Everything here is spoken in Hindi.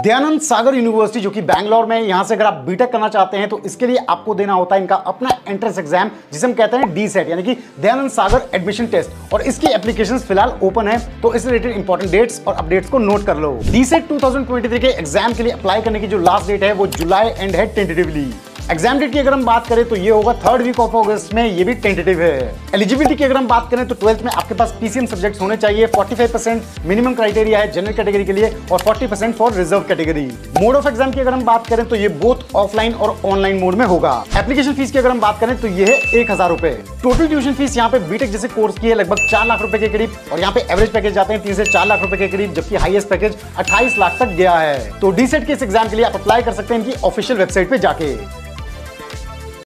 दयानंद सागर यूनिवर्सिटी, जो कि बैंगलोर में यहाँ से अगर आप बीटेक करना चाहते हैं तो इसके लिए आपको देना होता है इनका अपना एंट्रेंस एग्ज़ाम जिसे हम कहते हैं डी सेट यानी कि दयानंद सागर एडमिशन टेस्ट और इसकी एप्लीकेशन फ़िलहाल ओपन है तो इस रिलेटेड इंपॉर्टेंट डेट्स और अपडेट्स को नोट कर लो. डी सेट टू के एग्ज़ाम के लिए अप्लाई करने की जो लास्ट डेट है, वो जुलाई एंड है टेंटेटिवली एग्ज़ाम डेट की अगर हम बात करें तो ये होगा थर्ड वीक ऑफ़ अगस्त में, ये भी टेंटेटिव है। एलिजिबिलिटी की अगर हम बात करें तो ट्वेल्थ में आपके पास पीसीएम सब्जेक्ट्स होने चाहिए। 45 परसेंट मिनिमम क्राइटेरिया है जनरल कैटेगरी के लिए और 40 percent for reserve category mode of exam की अगर हम बात करें तो ये बोथ ऑफलाइन और ऑनलाइन मोड में होगा। एप्लीकेशन फ़ीस की अगर हम बात करें तो ये है एक हज़ार रुपए। टोटल ट्यूशन फ़ीस यहाँ पे बीटेक जैसे कोर्स की है, लगभग चार लाख रुपए के करीब और यहाँ पे एवरेज पैकेज जाते हैं तीन से चार लाख रुपए के करीब, जबकि हाईएस्ट पैकेज अट्ठाईस लाख तक गया है। तो डी सेट के इस एग्ज़ाम के लिए आप अप्लाई कर सकते हैं इनकी ऑफिशियल वेबसाइट पे जाके।